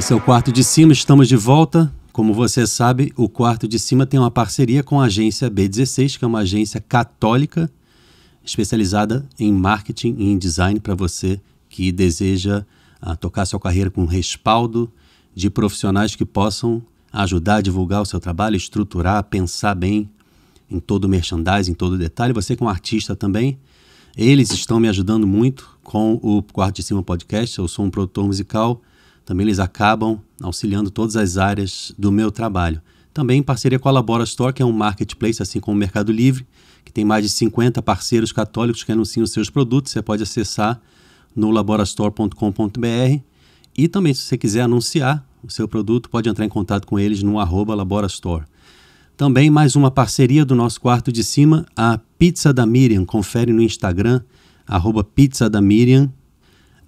Esse é o Quarto de Cima, estamos de volta. Como você sabe, o Quarto de Cima tem uma parceria com a agência B16, que é uma agência católica especializada em marketing e em design para você que deseja uh, tocar sua carreira com respaldo de profissionais que possam ajudar a divulgar o seu trabalho, estruturar, pensar bem em todo o merchandising, em todo o detalhe. Você que é um artista também, eles estão me ajudando muito com o Quarto de Cima Podcast. Eu sou um produtor musical, também eles acabam auxiliando todas as áreas do meu trabalho. Também em parceria com a Labora Store, que é um marketplace, assim como o Mercado Livre, que tem mais de 50 parceiros católicos que anunciam os seus produtos. Você pode acessar no laborastore.com.br. E também, se você quiser anunciar o seu produto, pode entrar em contato com eles no arroba Laborastore. Também mais uma parceria do nosso quarto de cima, a Pizza da Miriam. Confere no Instagram, arroba Pizza da Miriam.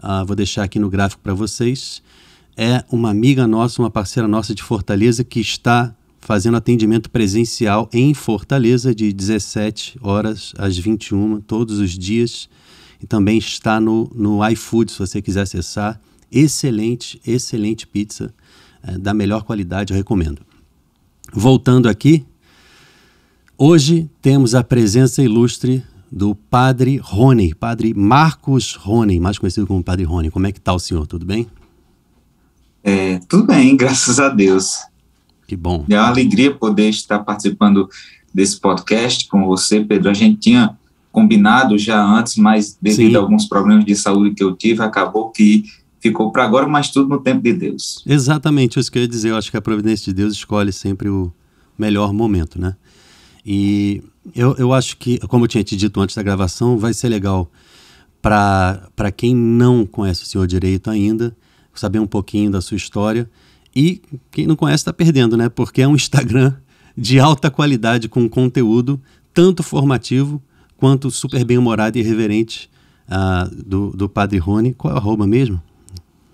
Uh, vou deixar aqui no gráfico para vocês. É uma amiga nossa, uma parceira nossa de Fortaleza que está fazendo atendimento presencial em Fortaleza de 17 horas às 21 todos os dias. E também está no, no iFood, se você quiser acessar. Excelente, excelente pizza, é, da melhor qualidade, eu recomendo. Voltando aqui, hoje temos a presença ilustre do Padre Rony, Padre Marcos Rony, mais conhecido como Padre Rony. Como é que está o senhor? Tudo bem? É, tudo bem, graças a Deus. Que bom. É uma alegria poder estar participando desse podcast com você, Pedro. A gente tinha combinado já antes, mas devido Sim. a alguns problemas de saúde que eu tive, acabou que ficou para agora, mas tudo no tempo de Deus. Exatamente, isso que eu ia dizer. Eu acho que a providência de Deus escolhe sempre o melhor momento, né? E eu, eu acho que, como eu tinha te dito antes da gravação, vai ser legal para quem não conhece o senhor direito ainda, saber um pouquinho da sua história. E quem não conhece está perdendo, né? Porque é um Instagram de alta qualidade, com conteúdo tanto formativo quanto super bem-humorado e reverente uh, do, do Padre Rony. Qual é o arroba mesmo?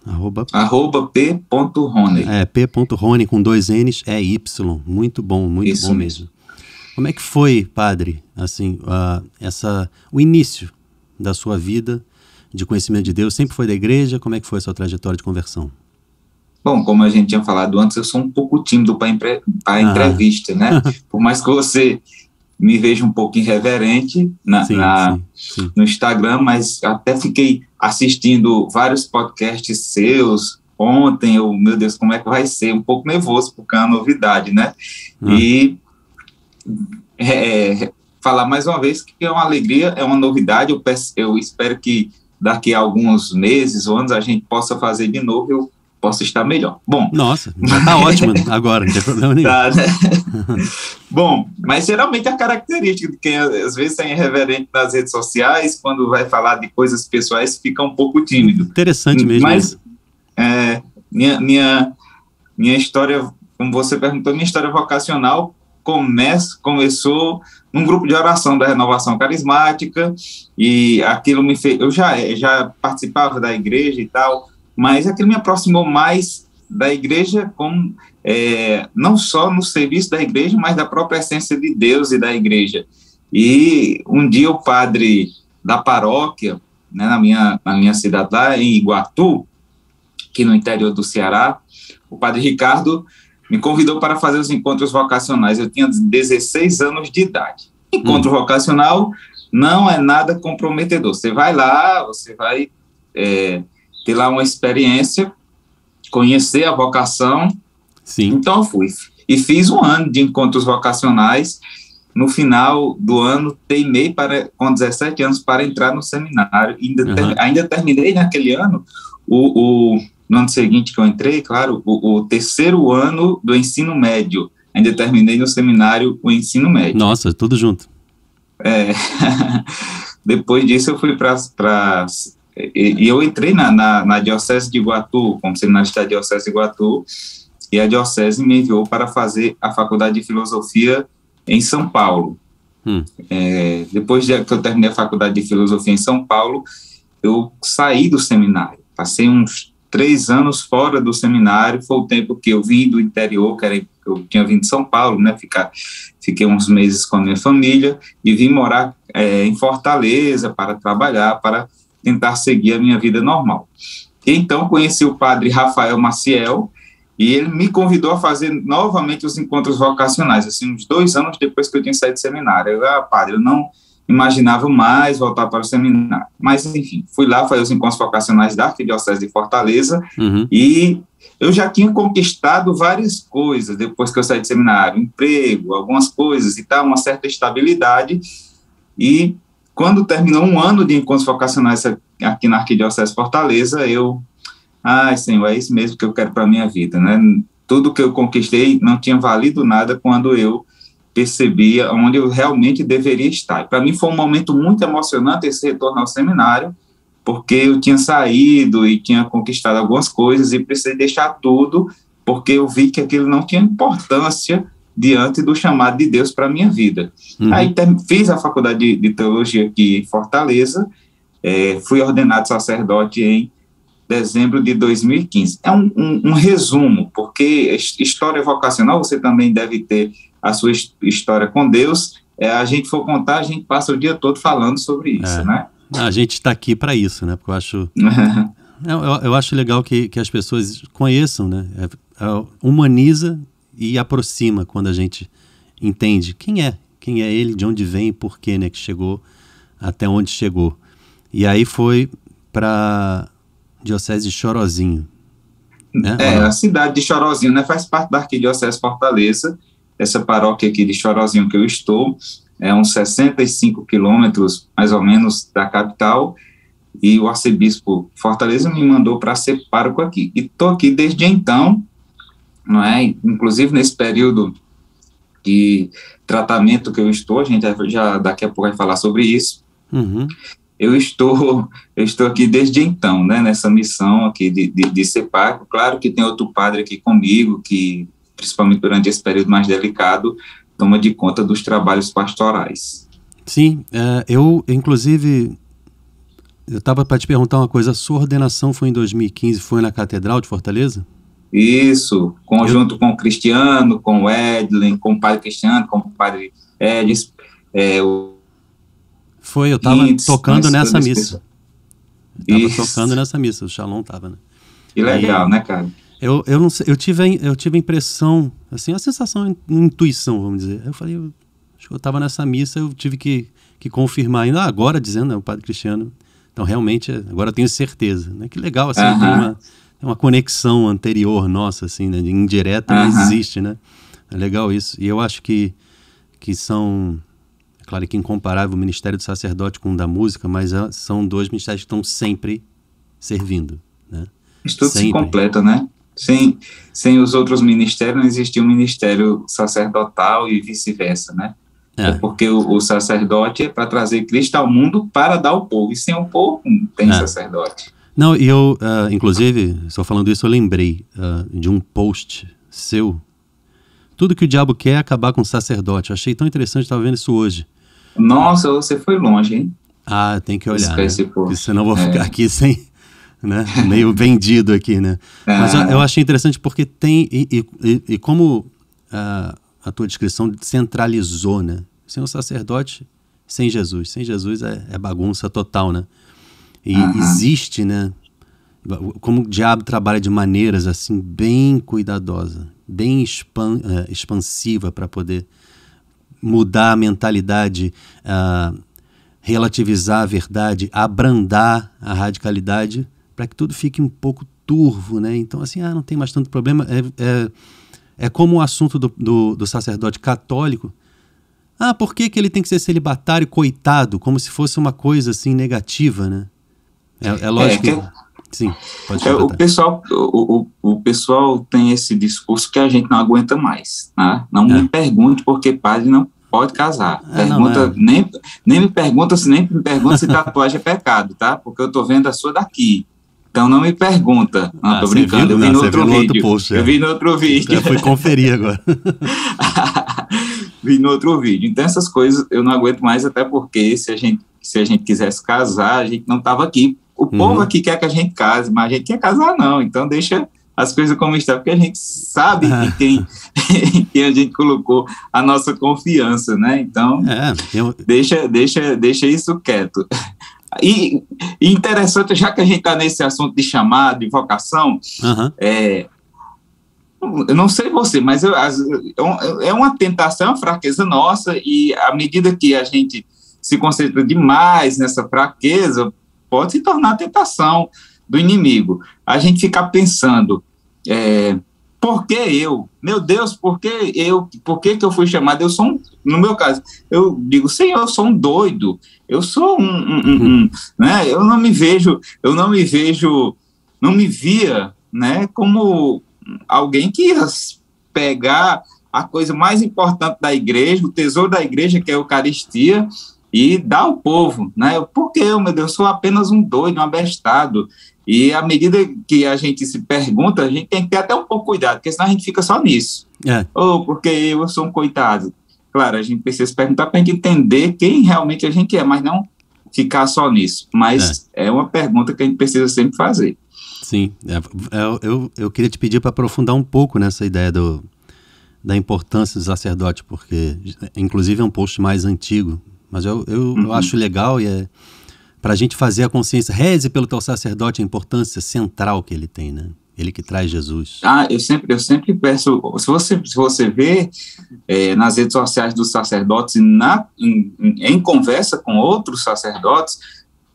Arroba, arroba p.rony. É, p.rony com dois N's é Y. Muito bom, muito Isso bom mesmo. mesmo. Como é que foi, padre, assim, uh, essa, o início da sua vida de conhecimento de Deus? Sempre foi da igreja? Como é que foi a sua trajetória de conversão? Bom, como a gente tinha falado antes, eu sou um pouco tímido para a entrevista, né? Por mais que você me veja um pouco irreverente na, sim, na sim, sim. no Instagram, mas até fiquei assistindo vários podcasts seus ontem. Eu, meu Deus, como é que vai ser? Um pouco nervoso, porque é uma novidade, né? Hum. E é, falar mais uma vez que é uma alegria, é uma novidade. Eu, peço, eu espero que daqui a alguns meses ou anos a gente possa fazer de novo. Eu possa estar melhor. Bom. Nossa, tá ótimo agora, não tem problema nenhum. Tá, né? Bom, mas geralmente a característica de quem às vezes é irreverente nas redes sociais, quando vai falar de coisas pessoais, fica um pouco tímido. Interessante mesmo. Mas é, minha, minha, minha história, como você perguntou, minha história vocacional comece, começou num grupo de oração da renovação carismática e aquilo me fez, eu já, já participava da igreja e tal, mas aquilo me aproximou mais da igreja como é, não só no serviço da igreja, mas da própria essência de Deus e da igreja. E um dia o padre da paróquia, né, na, minha, na minha cidade lá em Iguatu, aqui no interior do Ceará, o padre Ricardo me convidou para fazer os encontros vocacionais. Eu tinha 16 anos de idade. Encontro hum. vocacional não é nada comprometedor. Você vai lá, você vai é, ter lá uma experiência, conhecer a vocação. Sim. Então eu fui. E fiz um ano de encontros vocacionais. No final do ano, teimei para, com 17 anos para entrar no seminário. Ainda, uhum. ter, ainda terminei naquele ano o, o, no ano seguinte que eu entrei, claro, o, o terceiro ano do ensino médio. Ainda terminei no seminário o ensino médio. Nossa, tudo junto. É. Depois disso, eu fui para e, e eu entrei na, na, na, Diocese de Iguatu, como seminarista da Diocese de Iguatu, e a Diocese me enviou para fazer a Faculdade de Filosofia em São Paulo. Hum. É, depois de que eu terminei a Faculdade de Filosofia em São Paulo, eu saí do seminário. Passei uns três anos fora do seminário, foi o tempo que eu vim do interior, que era, eu tinha vindo de São Paulo, né, ficar, fiquei uns meses com a minha família e vim morar é, em Fortaleza para trabalhar, para tentar seguir a minha vida normal. Então conheci o padre Rafael Maciel, e ele me convidou a fazer novamente os encontros vocacionais, assim, uns dois anos depois que eu tinha saído do seminário. Eu, ah, padre, eu não imaginava mais voltar para o seminário. Mas, enfim, fui lá fazer os encontros vocacionais da Arquidiocese de Fortaleza uhum. e eu já tinha conquistado várias coisas depois que eu saí do seminário, emprego, algumas coisas e tal, uma certa estabilidade. E quando terminou um ano de encontros vocacionais aqui na Arquidiocese de Fortaleza, eu ai, Senhor, é isso mesmo que eu quero para a minha vida, né? Tudo que eu conquistei não tinha valido nada quando eu percebia onde eu realmente deveria estar. Para mim foi um momento muito emocionante esse retorno ao seminário, porque eu tinha saído e tinha conquistado algumas coisas e precisei deixar tudo, porque eu vi que aquilo não tinha importância diante do chamado de Deus para a minha vida. Uhum. Aí fiz a faculdade de, de, teologia aqui em Fortaleza, é, fui ordenado sacerdote em dezembro de 2015. É um, um, um, resumo, porque história vocacional, você também deve ter a sua história com Deus. É, a gente for contar, a gente passa o dia todo falando sobre isso, é. né? A gente está aqui para isso, né? Porque eu acho, eu, eu, acho legal que, que as pessoas conheçam, né? É, é, humaniza e aproxima quando a gente entende quem é, quem é ele, de onde vem, por quê, né? Que chegou até onde chegou. E aí foi para Diocese de Chorozinho. Né? É, a cidade de Chorozinho, né, faz parte da Arquidiocese Fortaleza, essa paróquia aqui de Chorozinho que eu estou, é uns 65 quilômetros, mais ou menos, da capital, e o arcebispo Fortaleza me mandou para ser pároco aqui. E estou aqui desde então, não é? Inclusive nesse período de tratamento que eu estou, a gente já daqui a pouco vai falar sobre isso. Uhum eu estou eu estou aqui desde então, né, nessa missão aqui de, de, de ser pai. Claro que tem outro padre aqui comigo que, principalmente durante esse período mais delicado, toma de conta dos trabalhos pastorais. Sim, é, eu inclusive eu estava para te perguntar uma coisa. A sua ordenação foi em 2015, foi na Catedral de Fortaleza? Isso, conjunto eu... com o Cristiano, com o Edlin, com o padre Cristiano, com o padre Edis, é, o foi, eu tava Isso, tocando nessa missa. Eu tava Isso. tocando nessa missa, o Shalom tava, né? Que legal, Aí, né, cara? Eu, eu não sei, eu tive, eu tive a impressão, assim, a sensação, a intuição, vamos dizer. Eu falei, eu, acho que eu tava nessa missa, eu tive que, que confirmar ainda agora, dizendo, né, o Padre Cristiano. Então, realmente, agora eu tenho certeza, né? Que legal, assim, uh -huh. tem, uma, tem uma conexão anterior nossa, assim, né? Indireta, uh -huh. mas existe, né? É legal isso. E eu acho que, que são Claro que incomparável o ministério do sacerdote com o da música, mas uh, são dois ministérios que estão sempre servindo. Né? Isso tudo sempre. se completa, né? Sem, sem os outros ministérios, não existia um ministério sacerdotal e vice-versa, né? É. Porque o, o, sacerdote é para trazer Cristo ao mundo para dar ao povo, e sem o povo não tem é. sacerdote. Não, e eu, uh, inclusive, só falando isso, eu lembrei uh, de um post seu. Tudo que o diabo quer é acabar com o sacerdote. Eu achei tão interessante, estava vendo isso hoje. Nossa, você foi longe, hein? Ah, tem que olhar, né? Porque senão vou ficar é. aqui sem, né? Meio vendido aqui, né? Ah. Mas eu, eu, achei interessante porque tem e, e, e como a, a tua descrição centralizou, né? Sem o sacerdote, sem Jesus. Sem Jesus é, é bagunça total, né? E existe, né? Como o diabo trabalha de maneiras assim bem cuidadosa, bem expan, é, expansiva para poder mudar a mentalidade, uh, relativizar a verdade, abrandar a radicalidade, para que tudo fique um pouco turvo, né? Então, assim, ah, não tem mais tanto problema. É, é, é como o assunto do, do, do, sacerdote católico. Ah, por que, que ele tem que ser celibatário, coitado, como se fosse uma coisa assim negativa, né? É, é lógico é, que... que... Sim, pode é, o pessoal o, o, o, pessoal tem esse discurso que a gente não aguenta mais. Né? Não é. me pergunte por que padre não pode casar. É, pergunta, não, é. nem, nem me pergunta se nem me pergunta se tatuagem é pecado, tá? Porque eu tô vendo a sua daqui. Então não me pergunta. Não, ah, tô brincando. Viu? eu vi não, no outro vídeo. Outro post, eu vi no outro vídeo. Eu fui conferir agora. vi no outro vídeo. Então essas coisas eu não aguento mais, até porque se a gente, se a gente quisesse casar, a gente não tava aqui o uhum. povo aqui quer que a gente case, mas a gente quer casar não, então deixa as coisas como estão, porque a gente sabe que quem, quem a gente colocou a nossa confiança, né? Então, é, eu... deixa, deixa, deixa isso quieto. E, e interessante, já que a gente está nesse assunto de chamado, de vocação, Aham. é, eu não sei você, mas eu- as- é uma tentação, é uma fraqueza nossa, e à medida que a gente se concentra demais nessa fraqueza, pode se tornar tentação do inimigo. A gente ficar pensando, é, por que eu? Meu Deus, por que eu? Por que, que eu fui chamado? Eu sou um, no meu caso, eu digo, Senhor, eu sou um doido, eu sou um, um- um- um, né? Eu não me vejo, eu não me vejo, não me via, né? Como alguém que ia pegar a coisa mais importante da igreja, o tesouro da igreja, que é a Eucaristia, e dar ao povo, né? Porque eu, meu Deus, sou apenas um doido, um abestado. E à medida que a gente se pergunta, a gente tem que ter até um pouco cuidado, porque senão a gente fica só nisso. É, Ou porque eu sou um coitado. Claro, a gente precisa se perguntar para a gente entender quem realmente a gente é, mas não ficar só nisso. Mas é. uma pergunta que a gente precisa sempre fazer. sim. É, é, eu, eu queria te pedir para aprofundar um pouco nessa ideia do, da importância do sacerdote, porque, inclusive, é um post mais antigo, mas eu, eu, eu acho legal e é para a gente fazer a consciência. Reze pelo teu sacerdote, a importância central que ele tem, né? Ele que traz Jesus. Ah, eu sempre, eu sempre peço, se você, se você vê é, nas redes sociais dos sacerdotes e na, em, em, conversa com outros sacerdotes,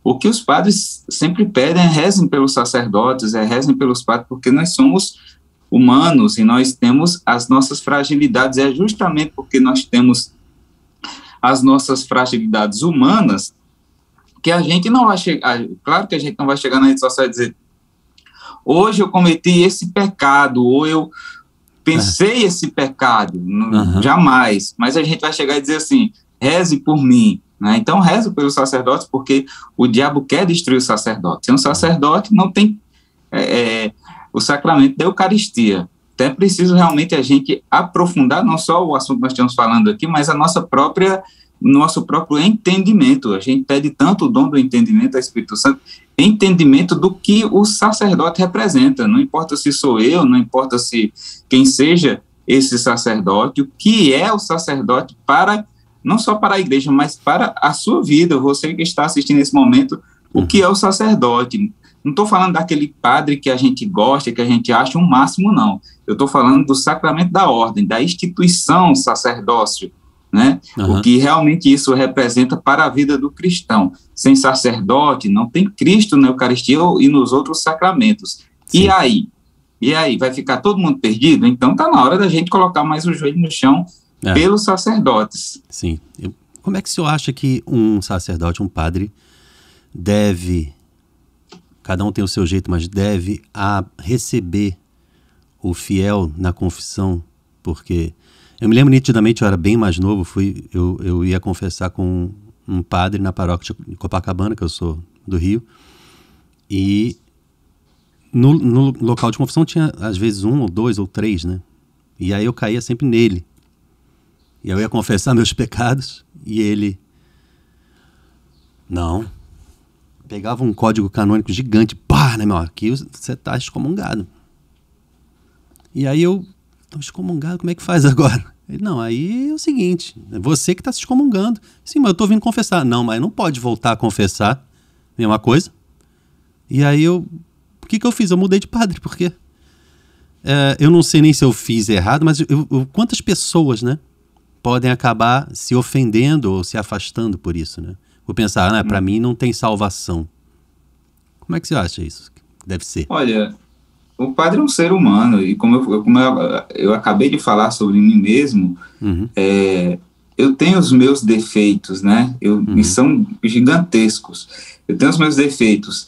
o que os padres sempre pedem é rezem pelos sacerdotes, é rezem pelos padres, porque nós somos humanos e nós temos as nossas fragilidades, é justamente porque nós temos as nossas fragilidades humanas que a gente não vai chegar, claro que a gente não vai chegar na rede social e dizer hoje eu cometi esse pecado, ou eu pensei é. esse pecado, uhum. jamais, mas a gente vai chegar e dizer assim, reze por mim, né? então reze pelos sacerdotes, porque o diabo quer destruir o sacerdote, sem um sacerdote não tem é, é, o sacramento da Eucaristia, então é preciso realmente a gente aprofundar não só o assunto que nós estamos falando aqui, mas a nossa própria nosso próprio entendimento. A gente pede tanto o dom do entendimento ao Espírito Santo, entendimento do que o sacerdote representa. Não importa se sou eu, não importa se quem seja esse sacerdote, o que é o sacerdote para não só para a igreja, mas para a sua vida. Você que está assistindo nesse momento, o que é o sacerdote? Não estou falando daquele padre que a gente gosta, que a gente acha um máximo, não. Eu estou falando do sacramento da ordem, da instituição sacerdócio, né? Uhum. O que realmente isso representa para a vida do cristão. Sem sacerdote, não tem Cristo na Eucaristia e nos outros sacramentos. Sim. E aí? E aí, vai ficar todo mundo perdido? Então está na hora da gente colocar mais o joelho no chão é. pelos sacerdotes. Sim. Como é que o senhor acha que um sacerdote, um padre, deve, cada um tem o seu jeito, mas deve a receber o fiel na confissão? Porque eu me lembro nitidamente, eu era bem mais novo, fui, eu, eu ia confessar com um padre na paróquia de Copacabana, que eu sou do Rio, e no, no local de confissão tinha às vezes um ou dois ou três, né? E aí eu caía sempre nele. E eu ia confessar meus pecados e ele. Não. Pegava um código canônico gigante, pá, né, meu? Aqui você tá excomungado. E aí eu Estou excomungado, como é que faz agora? Ele, não, aí é o seguinte, é você que está se excomungando. Sim, mas eu estou vindo confessar. Não, mas não pode voltar a confessar. Mesma coisa. E aí eu. O que, que eu fiz? Eu mudei de padre, por quê? É, eu não sei nem se eu fiz errado, mas eu, eu, quantas pessoas, né? Podem acabar se ofendendo ou se afastando por isso, né? Vou pensar, né? Para mim não tem salvação. Como é que você acha isso? Deve ser. Olha, o padre é um ser humano, e como eu, como eu, eu acabei de falar sobre mim mesmo, uhum. é, eu tenho os meus defeitos, né? Eu, uhum. E são gigantescos. Eu tenho os meus defeitos.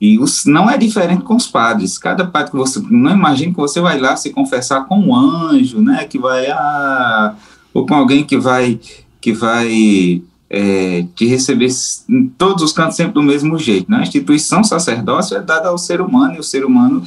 E os, não é diferente com os padres. Cada padre que você. Não imagine que você vai lá se confessar com um anjo, né? Que vai. Ah, ou com alguém que vai. Que vai é, te receber em todos os cantos sempre do mesmo jeito. Né? A instituição sacerdócio é dada ao ser humano e o ser humano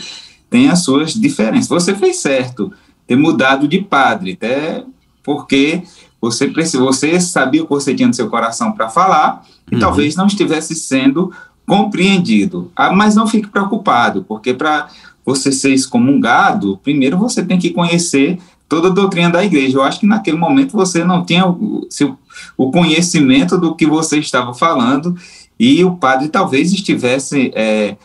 tem as suas diferenças. Você fez certo ter mudado de padre, até porque você, você sabia o que você tinha no seu coração para falar e uhum. talvez não estivesse sendo compreendido. Ah, mas não fique preocupado, porque para você ser excomungado, primeiro você tem que conhecer toda a doutrina da igreja. Eu acho que naquele momento você não tinha o, o conhecimento do que você estava falando e o padre talvez estivesse é,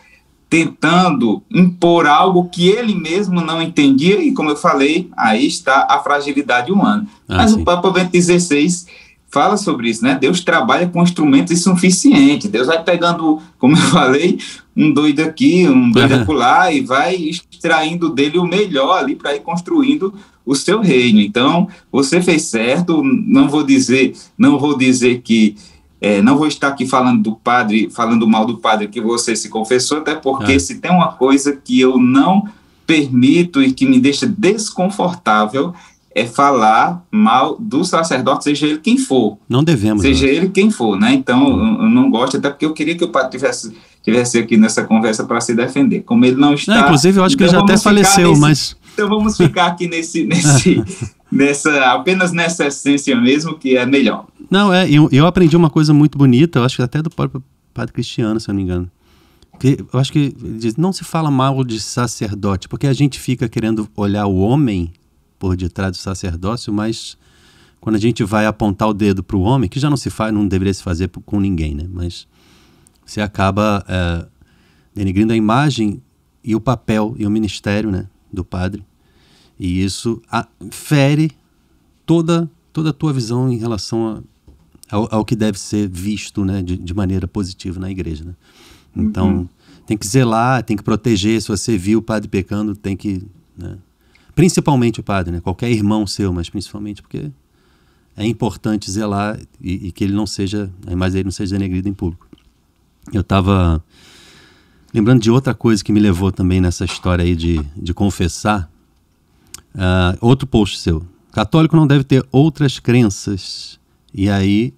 tentando impor algo que ele mesmo não entendia, e como eu falei, aí está a fragilidade humana. Ah, Mas sim. o Papa Bento XVI fala sobre isso, né? Deus trabalha com instrumentos insuficientes. Deus vai pegando, como eu falei, um doido aqui, um doido uhum. lá e vai extraindo dele o melhor ali para ir construindo o seu reino. Então, você fez certo. Não vou dizer, não vou dizer que é, não vou estar aqui falando do padre, falando mal do padre que você se confessou, até porque é. se tem uma coisa que eu não permito e que me deixa desconfortável é falar mal do sacerdote, seja ele quem for. Não devemos. Seja né? ele quem for, né? Então, eu, eu não gosto, até porque eu queria que o padre tivesse, tivesse aqui nessa conversa para se defender. Como ele não está. Não, inclusive, eu acho que ele então já até faleceu, nesse, mas. Então vamos ficar aqui nesse, nesse, nessa, apenas nessa essência mesmo, que é melhor. Não, é, eu, eu aprendi uma coisa muito bonita, eu acho que até do próprio Padre Cristiano, se eu não me engano. Que, eu acho que diz, não se fala mal de sacerdote, porque a gente fica querendo olhar o homem por detrás do sacerdócio, mas quando a gente vai apontar o dedo para o homem, que já não se faz, não deveria se fazer com ninguém, né? Mas você acaba é, denegrindo a imagem e o papel e o ministério, né, do padre. E isso a, fere toda toda a tua visão em relação ao, ao que deve ser visto né, de, de maneira positiva na igreja. Né? Então, uhum. tem que zelar, tem que proteger. Se você viu o padre pecando, tem que. Né? Principalmente o padre, né? qualquer irmão seu, mas principalmente porque é importante zelar e, e que ele não seja, a imagem dele não seja denegrida em público. Eu estava lembrando de outra coisa que me levou também nessa história aí de, de confessar. Uh, outro post seu. Católico não deve ter outras crenças. E aí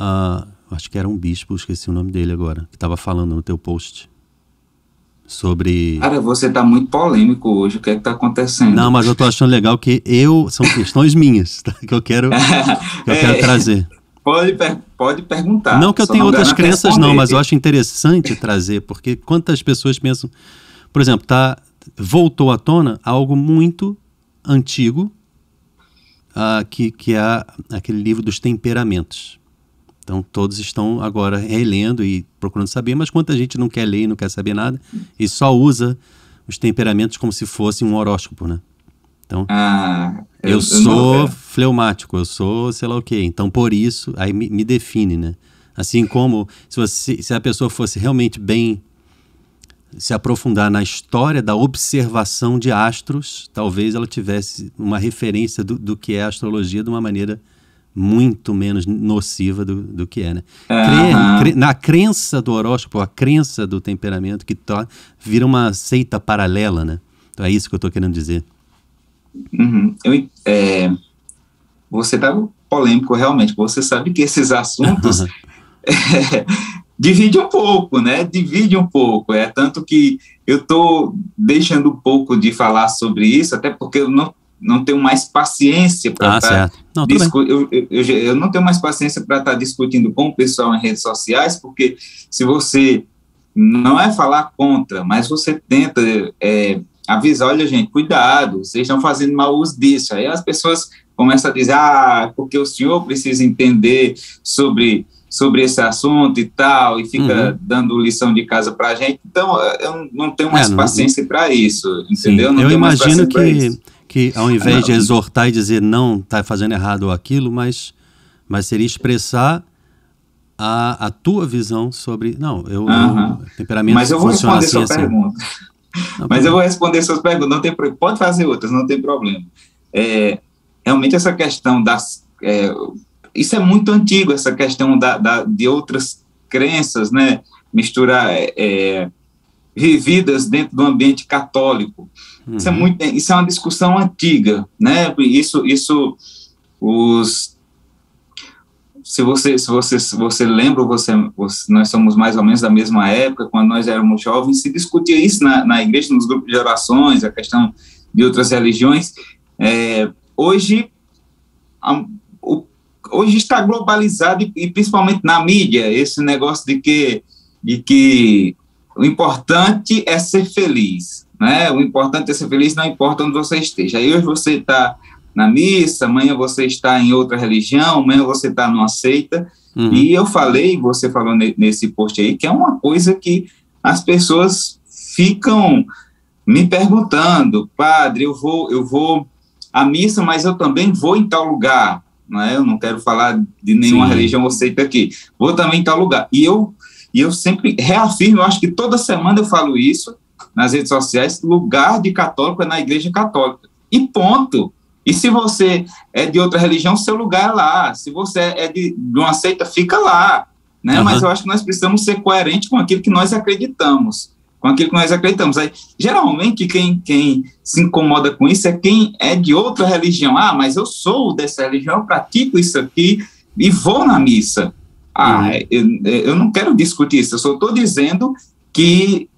uh, acho que era um bispo, esqueci o nome dele agora, que estava falando no teu post sobre. Cara, você está muito polêmico hoje. O que é que tá acontecendo? Não, mas eu tô achando legal que eu são questões minhas tá? que eu quero que eu é, quero trazer. Pode, pode perguntar. Não que eu tenha outras crenças, não, mas eu acho interessante trazer, porque quantas pessoas pensam, por exemplo, tá voltou à tona algo muito antigo, uh, que, que é aquele livro dos temperamentos. Então todos estão agora relendo e procurando saber, mas quanta gente não quer ler e não quer saber nada e só usa os temperamentos como se fosse um horóscopo, né? Então, ah, eu, eu, sou eu fleumático, eu sou sei lá o quê. Então, por isso, aí me, me define, né? Assim como se, você, se a pessoa fosse realmente bem se aprofundar na história da observação de astros, talvez ela tivesse uma referência do, do que é a astrologia de uma maneira muito menos nociva do, do que é, né? Crer, crer, na crença do horóscopo, a crença do temperamento que to, vira uma seita paralela, né? Então é isso que eu estou querendo dizer. Uhum. Eu, é, você está polêmico realmente, você sabe que esses assuntos é, divide um pouco, né? Divide um pouco. É tanto que eu estou deixando um pouco de falar sobre isso, até porque eu não não tenho mais paciência para ah, estar tá eu, eu, eu, eu, não tenho mais paciência para estar tá discutindo com o pessoal em redes sociais, porque se você não é falar contra, mas você tenta é, avisar, olha gente, cuidado, vocês estão fazendo mau uso disso, aí as pessoas começam a dizer, ah, porque o senhor precisa entender sobre sobre esse assunto e tal, e fica uhum. dando lição de casa para a gente. Então, eu não tenho mais é, paciência para isso, entendeu? eu imagino que que ao invés de exortar e dizer não, está fazendo errado ou aquilo, mas, mas seria expressar a, a tua visão sobre. Não, eu. Uhum. temperamento Mas eu vou responder assim, sua assim. pergunta. Não, mas eu vou responder suas perguntas. Não tem, pode fazer outras, não tem problema. É, realmente, essa questão das. É, isso é muito antigo, essa questão da, da de outras crenças, né? Misturar. É, é vividas dentro do ambiente católico. Uhum. Isso, é uhum. muito, isso é uma discussão antiga, né? Isso, isso os se você se você se você lembra você, você, nós somos mais ou menos da mesma época quando nós éramos jovens se discutia isso na, na igreja nos grupos de orações a questão de outras religiões é, hoje a, o, hoje está globalizado e, e, principalmente na mídia esse negócio de que de que o importante é ser feliz, né? O importante é ser feliz, não importa onde você esteja. Aí hoje você está na missa, amanhã você está em outra religião, amanhã você está numa seita, Uhum. E eu falei, você falou nesse post aí, que é uma coisa que as pessoas ficam me perguntando, padre, eu vou, eu vou à missa, mas eu também vou em tal lugar, não é? Eu não quero falar de nenhuma Sim. religião ou seita aqui. Vou também em tal lugar. E eu, e eu sempre reafirmo, eu acho que toda semana eu falo isso nas redes sociais, lugar de católico é na igreja católica. E ponto. E se você é de outra religião, seu lugar é lá. Se você é de, de uma seita, fica lá. Né? Uhum. Mas eu acho que nós precisamos ser coerentes com aquilo que nós acreditamos. Com aquilo que nós acreditamos. Aí, geralmente, quem, quem se incomoda com isso é quem é de outra religião. Ah, mas eu sou dessa religião, eu pratico isso aqui e vou na missa. Ah, uhum. eu, eu não quero discutir isso, eu só estou dizendo que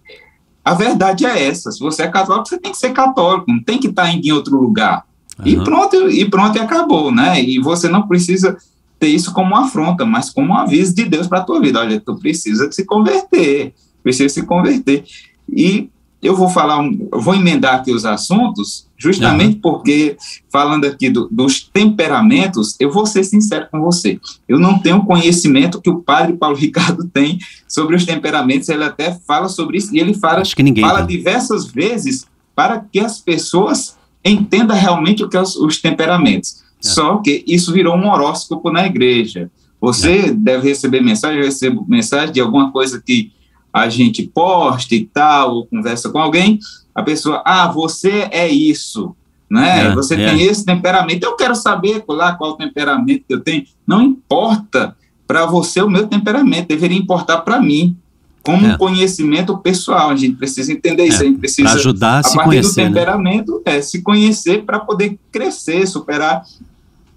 a verdade é essa. Se você é católico, você tem que ser católico, não tem que estar em outro lugar. Uhum. E pronto, e pronto, e acabou, né? E você não precisa ter isso como uma afronta, mas como um aviso de Deus para a tua vida. Olha, tu precisa se converter, precisa se converter. E eu vou falar, eu vou emendar aqui os assuntos, justamente uhum. porque, falando aqui do, dos temperamentos, eu vou ser sincero com você. Eu não tenho conhecimento que o padre Paulo Ricardo tem sobre os temperamentos, ele até fala sobre isso, e ele fala, fala diversas vezes para que as pessoas entendam realmente o que são os, os temperamentos. É. Só que isso virou um horóscopo na igreja. Você é. deve receber mensagem, eu recebo mensagem de alguma coisa que a gente posta e tal, ou conversa com alguém, a pessoa, ah, você é isso, né? É, você é. tem esse temperamento. Eu quero saber lá qual temperamento que eu tenho. Não importa para você o meu temperamento, deveria importar para mim. Como é. conhecimento pessoal, a gente precisa entender isso, é, a gente precisa pra ajudar a, a se partir conhecer, do né? temperamento, né? é se conhecer para poder crescer, superar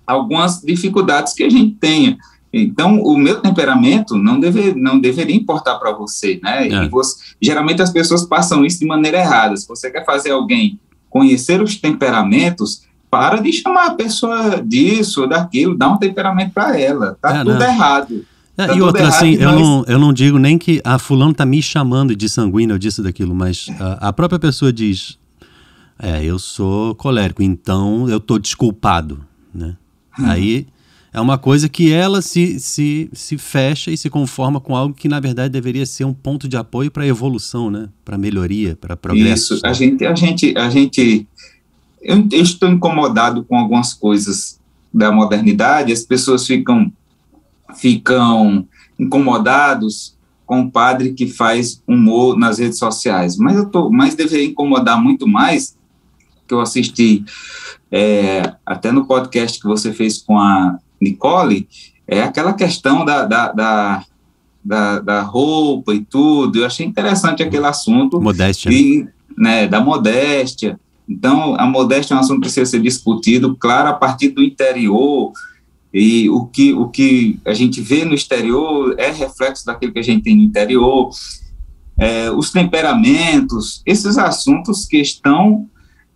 algumas dificuldades que a gente tenha. Então, o meu temperamento não, deve, não deveria importar para você, né? É. E você, geralmente as pessoas passam isso de maneira errada. Se você quer fazer alguém conhecer os temperamentos, para de chamar a pessoa disso ou daquilo, dá um temperamento para ela. Tá é, tudo não. errado. É, tá e outra, assim, eu, não, eu não digo nem que a fulano tá me chamando de sanguíneo ou disso daquilo, mas a, a própria pessoa diz, é, eu sou colérico, então eu tô desculpado, né? Hum. Aí é uma coisa que ela se, se, se fecha e se conforma com algo que, na verdade, deveria ser um ponto de apoio para evolução, né? para melhoria, para progresso. Isso, a gente, a gente, a gente. Eu estou incomodado com algumas coisas da modernidade, as pessoas ficam, ficam incomodados com o padre que faz humor nas redes sociais, mas eu tô, mas deveria incomodar muito mais que eu assisti é, até no podcast que você fez com a Nicole, é aquela questão da, da, da, da, da roupa e tudo. Eu achei interessante aquele assunto. Modéstia. E, né, da modéstia. Então, a modéstia é um assunto que precisa ser discutido, claro, a partir do interior, e o que, o que a gente vê no exterior é reflexo daquilo que a gente tem no interior, é, os temperamentos, esses assuntos que estão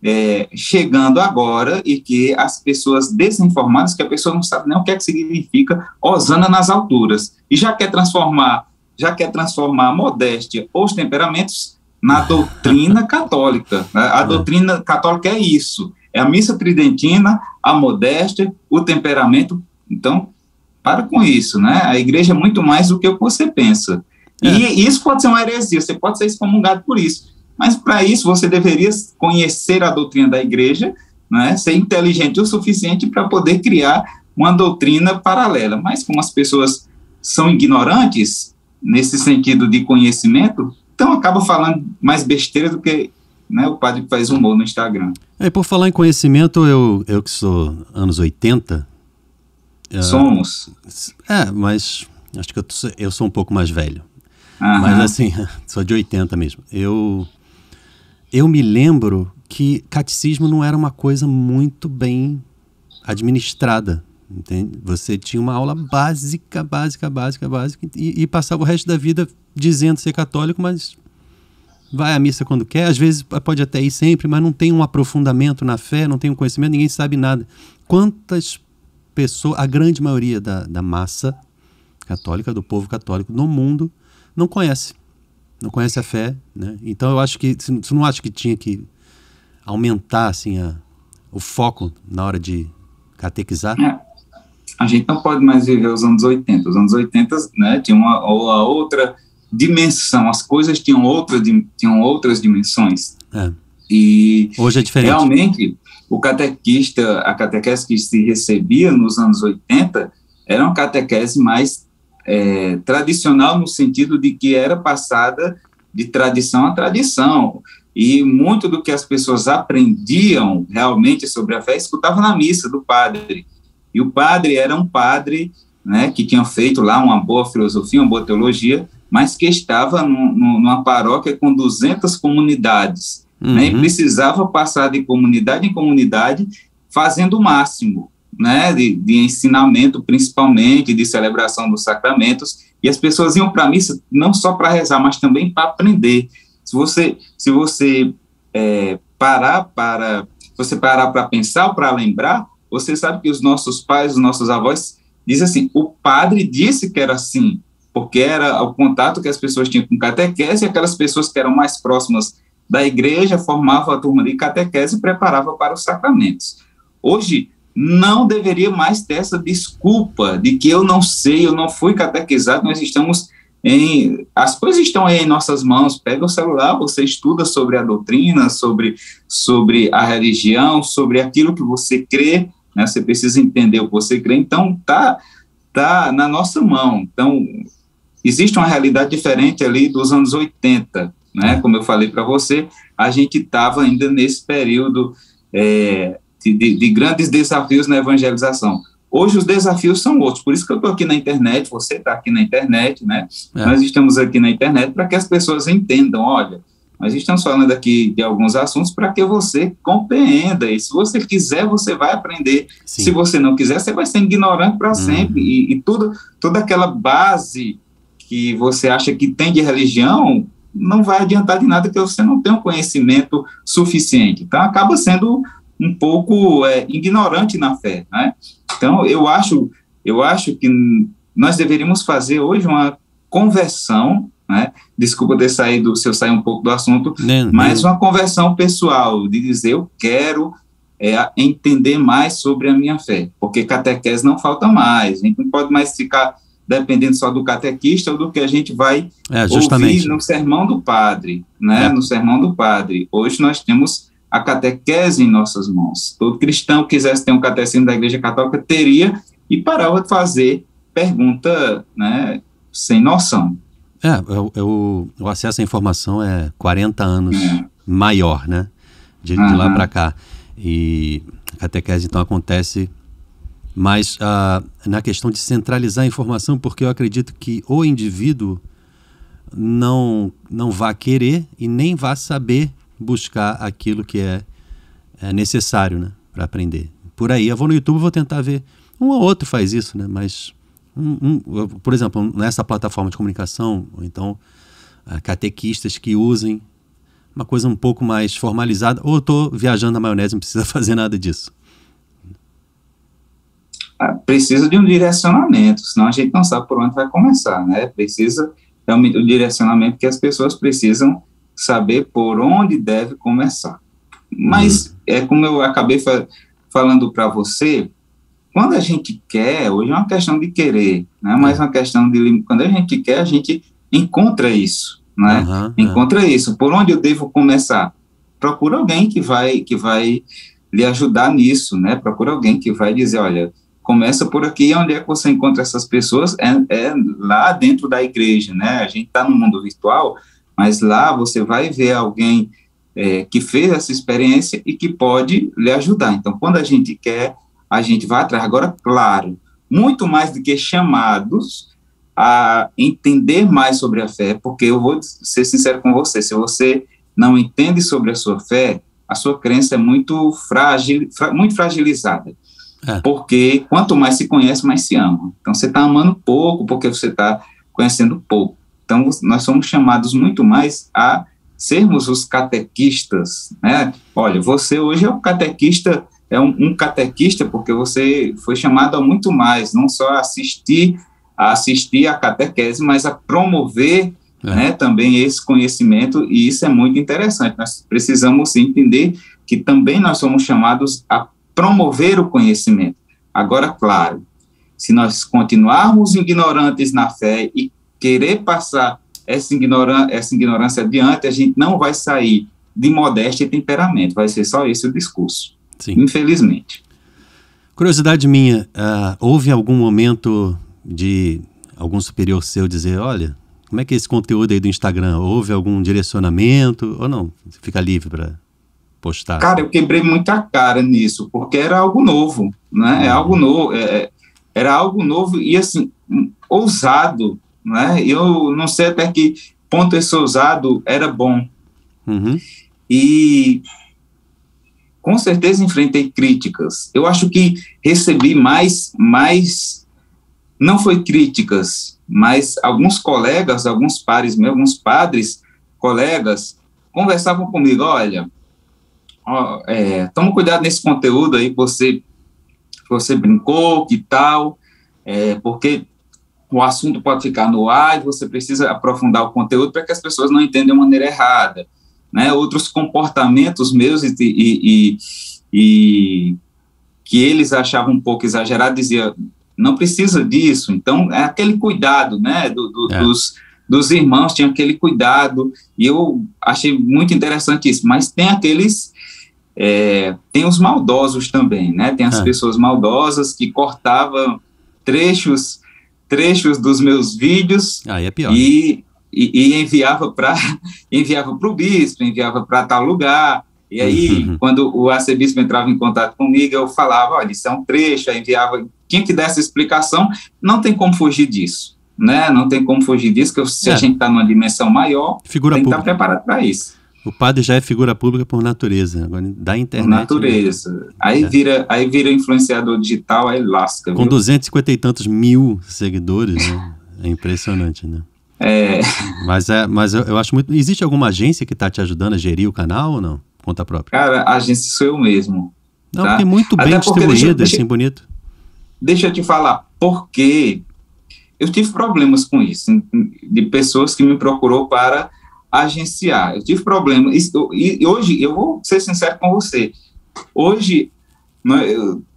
é, chegando agora e que as pessoas desinformadas, que a pessoa não sabe nem o que é que significa Osana nas alturas, e já quer transformar, já quer transformar a modéstia ou os temperamentos na doutrina católica. Né? A é. doutrina católica é isso, é a missa tridentina, a modéstia, o temperamento. Então, para com isso, né? A igreja é muito mais do que o que você pensa. É. E isso pode ser uma heresia, você pode ser excomungado por isso. Mas para isso você deveria conhecer a doutrina da igreja, né, ser inteligente o suficiente para poder criar uma doutrina paralela. Mas como as pessoas são ignorantes nesse sentido de conhecimento, então acaba falando mais besteira do que né, o padre que faz humor no Instagram. É, por falar em conhecimento, eu, eu que sou anos 80. É, Somos. é, mas acho que eu, eu sou um pouco mais velho. Aham. Mas assim, sou de 80 mesmo. Eu eu me lembro que catecismo não era uma coisa muito bem administrada. Entende? Você tinha uma aula básica, básica, básica, básica, e, e, passava o resto da vida dizendo ser católico, mas vai à missa quando quer, às vezes pode até ir sempre, mas não tem um aprofundamento na fé, não tem um conhecimento, ninguém sabe nada. Quantas pessoas, a grande maioria da, da massa católica, do povo católico no mundo, não conhece não conhece a fé, né? Então eu acho que você não acha que tinha que aumentar assim a, o foco na hora de catequizar? É. a gente não pode mais viver os anos 80. Os anos 80, né, tinha uma, uma outra dimensão, as coisas tinham, outra, tinham outras dimensões. É. E Hoje é diferente. realmente o catequista, a catequese que se recebia nos anos 80 era uma catequese mais é, tradicional no sentido de que era passada de tradição a tradição. E muito do que as pessoas aprendiam realmente sobre a fé escutavam na missa do padre. E o padre era um padre né, que tinha feito lá uma boa filosofia, uma boa teologia, mas que estava numa paróquia com 200 comunidades. Uhum. Né, e uhum. precisava passar de comunidade em comunidade fazendo o máximo né, de, de ensinamento, principalmente, de celebração dos sacramentos, e as pessoas iam para a missa não só para rezar, mas também para aprender. Se você, se você é, parar para você parar para pensar para lembrar, você sabe que os nossos pais, os nossos avós, dizem assim: o padre disse que era assim, porque era o contato que as pessoas tinham com catequese, e aquelas pessoas que eram mais próximas da igreja formavam a turma de catequese e preparavam para os sacramentos. Hoje, não deveria mais ter essa desculpa de que eu não sei, eu não fui catequizado, nós estamos em, as coisas estão aí em nossas mãos. Pega o celular, você estuda sobre a doutrina, sobre, sobre a religião, sobre aquilo que você crê. Né? Você precisa entender o que você crê. Então, tá, tá na nossa mão. Então, existe uma realidade diferente ali dos anos 80. Né? Como eu falei para você, a gente estava ainda nesse período é, de, de, de grandes desafios na evangelização. Hoje os desafios são outros, por isso que eu estou aqui na internet, você está aqui na internet, né? É. Nós estamos aqui na internet para que as pessoas entendam, olha, nós estamos falando aqui de alguns assuntos para que você compreenda, e se você quiser, você vai aprender, Sim. se você não quiser, você vai ser ignorante para uhum. sempre, e, e tudo, toda aquela base que você acha que tem de religião, não vai adiantar de nada que você não tem um conhecimento suficiente, então acaba sendo um pouco é, ignorante na fé, né? Então, eu acho, eu acho que nós deveríamos fazer hoje uma conversão, né? Desculpa ter saído, se eu sair um pouco do assunto, não, mas não. uma conversão pessoal, de dizer, eu quero é, entender mais sobre a minha fé, porque catequese não falta mais, a gente não pode mais ficar dependendo só do catequista ou do que a gente vai é, ouvir no sermão do padre, né? É. No sermão do padre. Hoje nós temos a catequese em nossas mãos. Todo cristão que quisesse ter um catecismo da Igreja Católica teria e parava de fazer pergunta né, sem noção. É, eu, eu, o acesso à informação é 40 anos é. maior, né? De, de lá para cá. E a catequese, então, acontece mais uh, na questão de centralizar a informação, porque eu acredito que o indivíduo não, não vai querer e nem vai saber buscar aquilo que é, é necessário né, para aprender. Por aí, eu vou no YouTube vou tentar ver. Um ou outro faz isso, né? Mas, um, um, por exemplo, nessa plataforma de comunicação, ou então uh, catequistas que usem uma coisa um pouco mais formalizada, ou eu estou viajando na maionese, não precisa fazer nada disso. Ah, precisa de um direcionamento, senão a gente não sabe por onde vai começar, né? Precisa realmente um direcionamento que as pessoas precisam saber por onde deve começar. Mas uhum. é como eu acabei fa falando para você, quando a gente quer, hoje é uma questão de querer, né? Mas é uma questão de quando a gente quer, a gente encontra isso, né? Uhum, encontra é. isso. Por onde eu devo começar? Procura alguém que vai que vai lhe ajudar nisso, né? Procura alguém que vai dizer, olha, começa por aqui, onde é que você encontra essas pessoas? É, é lá dentro da igreja, né? A gente está no mundo virtual, mas lá você vai ver alguém é, que fez essa experiência e que pode lhe ajudar. Então, quando a gente quer, a gente vai atrás. Agora, claro, muito mais do que chamados a entender mais sobre a fé, porque eu vou ser sincero com você, se você não entende sobre a sua fé, a sua crença é muito frágil, muito fragilizada. É. Porque quanto mais se conhece, mais se ama. Então você está amando pouco porque você está conhecendo pouco. Então, nós somos chamados muito mais a sermos os catequistas, né? Olha, você hoje é um catequista, é um, um catequista porque você foi chamado a muito mais, não só a assistir, a assistir a catequese, mas a promover é. né, também esse conhecimento, e isso é muito interessante. Nós precisamos entender que também nós somos chamados a promover o conhecimento. Agora, claro, se nós continuarmos ignorantes na fé e querer passar essa, ignoran essa ignorância adiante, a gente não vai sair de modéstia e temperamento, vai ser só esse o discurso. Sim. Infelizmente. Curiosidade minha, uh, houve algum momento de algum superior seu dizer, olha, como é que é esse conteúdo aí do Instagram? Houve algum direcionamento ou não? Fica livre para postar? Cara, eu quebrei muita cara nisso, porque era algo novo, né? É algo novo, é, é, era algo novo e assim ousado, né? Eu não sei até que ponto esse ousado era bom. Uhum. E com certeza enfrentei críticas. Eu acho que recebi mais, mais não foi críticas, mas alguns colegas, alguns pares meus, alguns padres, colegas, conversavam comigo, olha, ó, é, toma cuidado nesse conteúdo aí, você, você brincou, que tal, é, porque o assunto pode ficar no ar e você precisa aprofundar o conteúdo para que as pessoas não entendam de maneira errada né, outros comportamentos meus e, e, e, que eles achavam um pouco exagerado, dizia não precisa disso, então é aquele cuidado, né, do, do, é. dos, dos irmãos, tinha aquele cuidado, e eu achei muito interessante isso, mas tem aqueles, é, tem os maldosos também, né, tem as é. pessoas maldosas que cortavam trechos, trechos dos meus vídeos, ah, é pior. e e, e enviava para enviava o bispo, enviava para tal lugar. E aí, uhum. quando o arcebispo entrava em contato comigo, eu falava, olha, isso é um trecho, enviava, quem que desse explicação, não tem como fugir disso, né? Não tem como fugir disso, que se é. a gente está numa dimensão maior, figura tem que estar tá preparado para isso. O padre já é figura pública por natureza, agora da internet. Por natureza. Né? Aí, é. vira, aí vira influenciador digital, aí lasca. Com viu? 250 e tantos mil seguidores, né? É impressionante, né? É... Mas, é, mas eu, eu, acho muito. Existe alguma agência que está te ajudando a gerir o canal ou não? Conta própria. Cara, a agência sou eu mesmo. Não, tá? porque muito bem Até distribuída, deixa, assim, bonito. Deixa eu te falar, porque eu tive problemas com isso, de pessoas que me procurou para agenciar. Eu tive problemas. E, hoje, eu vou ser sincero com você. Hoje, né,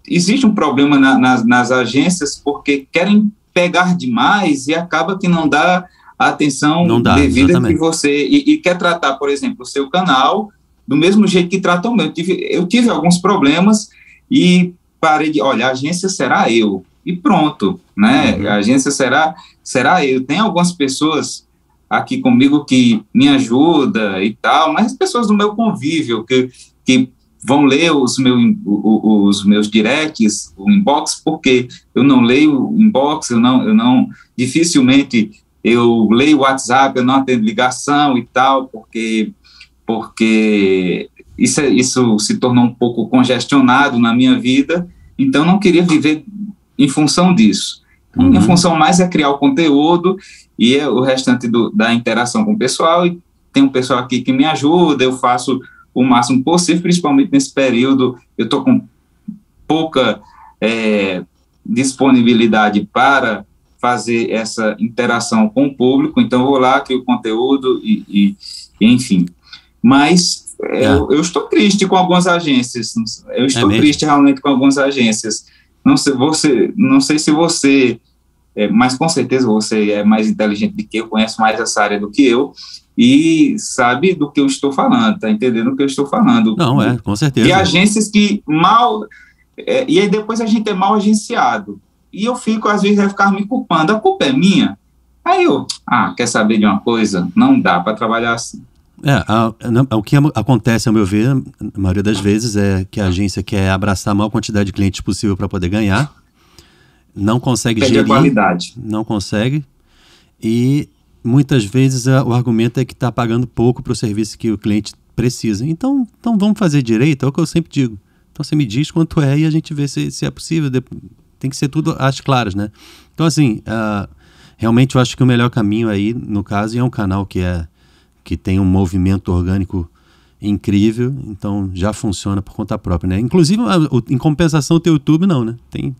existe um problema na, nas, nas agências porque querem pegar demais e acaba que não dá a atenção dá, devida exatamente. que você. E, e, quer tratar, por exemplo, o seu canal do mesmo jeito que trata o meu. Eu tive, eu tive alguns problemas e parei de. Olha, a agência será eu. E pronto, né? Uhum. A agência será, será eu. Tem algumas pessoas aqui comigo que me ajuda e tal, mas pessoas do meu convívio que, que vão ler os, meu, os meus directs, o inbox, porque eu não leio o inbox, eu não, eu não, dificilmente eu leio o WhatsApp, eu não atendo ligação e tal, porque, porque isso, é, isso se tornou um pouco congestionado na minha vida, então não queria viver em função disso. Uhum. Minha função mais é criar o conteúdo e é o restante do, da interação com o pessoal, e tem um pessoal aqui que me ajuda, eu faço o máximo possível, principalmente nesse período, eu estou com pouca é, disponibilidade para fazer essa interação com o público, então vou lá, crio conteúdo e, e enfim. Mas é. eu, eu, estou triste com algumas agências, eu estou é triste realmente com algumas agências. Não sei, você, não sei se você, é, mas com certeza você é mais inteligente do que eu, conhece mais essa área do que eu, e sabe do que eu estou falando, tá entendendo o que eu estou falando. Não, é, com certeza. E agências que mal. É, e aí depois a gente é mal agenciado. E eu fico, às vezes, a ficar me culpando. A culpa é minha. Aí eu, ah, quer saber de uma coisa? Não dá para trabalhar assim. É, a, a, o que acontece, ao meu ver, a maioria das vezes, é que a agência quer abraçar a maior quantidade de clientes possível para poder ganhar, não consegue Perde gerir, a qualidade. não consegue, e muitas vezes a, o argumento é que está pagando pouco para o serviço que o cliente precisa. Então, então vamos fazer direito, é o que eu sempre digo. Então você me diz quanto é e a gente vê se, se é possível. Tem que ser tudo às claras, né? Então, assim, uh, realmente eu acho que o melhor caminho aí, no caso, é um canal que, é, que tem um movimento orgânico incrível, então já funciona por conta própria, né? Inclusive, em compensação, o teu YouTube não, né? Tem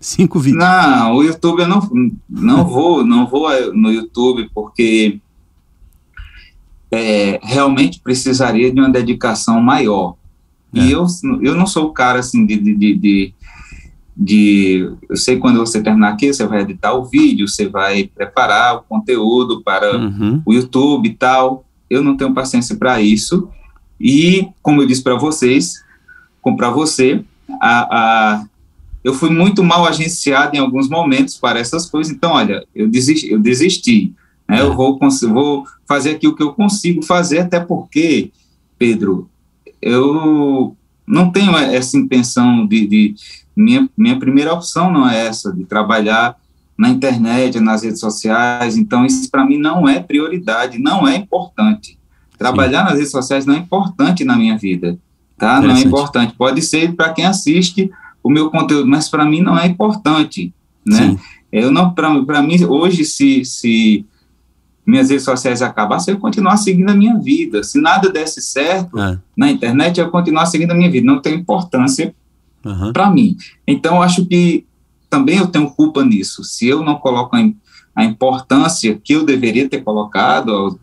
Cinco vídeos. Não, o YouTube eu não, não vou, não vou no YouTube porque é, realmente precisaria de uma dedicação maior. É. E eu, eu não sou o cara assim de, de, de, de, eu sei quando você terminar aqui, você vai editar o vídeo, você vai preparar o conteúdo para uhum. o YouTube e tal. Eu não tenho paciência para isso. E, como eu disse para vocês, para você, a, a, eu fui muito mal agenciado em alguns momentos para essas coisas. Então, olha, eu desisti. Eu, desisti né? eu vou, vou fazer aqui o que eu consigo fazer, até porque, Pedro, eu não tenho essa intenção de, de minha, minha primeira opção não é essa, de trabalhar na internet, nas redes sociais, então isso para mim não é prioridade, não é importante. Trabalhar Sim. nas redes sociais não é importante na minha vida, tá? Não é importante. Pode ser para quem assiste o meu conteúdo, mas para mim não é importante, né? Sim. Eu não, para mim, hoje, se, se minhas redes sociais acabassem, eu continuar seguindo a minha vida. Se nada desse certo é. na internet, eu continuar seguindo a minha vida. Não tem importância uhum. para mim. Então, eu acho que também eu tenho culpa nisso. Se eu não coloco a, a importância que eu deveria ter colocado aos,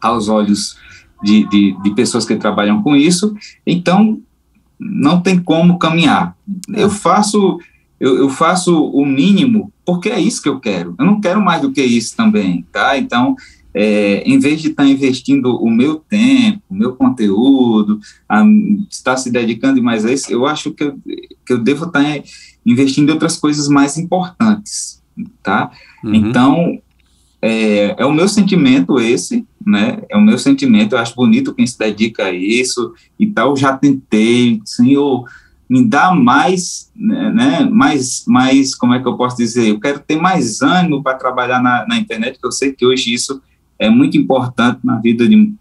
aos olhos de, de, de, pessoas que trabalham com isso, então não tem como caminhar. Eu faço eu, eu, faço o mínimo porque é isso que eu quero. Eu não quero mais do que isso também, tá? Então, é, em vez de estar tá investindo o meu tempo, o meu conteúdo, a, estar se dedicando mais a isso, eu acho que eu, que eu devo estar tá investindo em outras coisas mais importantes, tá? Uhum. Então, é, é, o meu sentimento esse, né? É o meu sentimento, eu acho bonito quem se dedica a isso e tal, já tentei, senhor, me dá mais, né, né, mais, mais, como é que eu posso dizer, eu quero ter mais ânimo para trabalhar na, na internet, porque eu sei que hoje isso é muito importante na vida de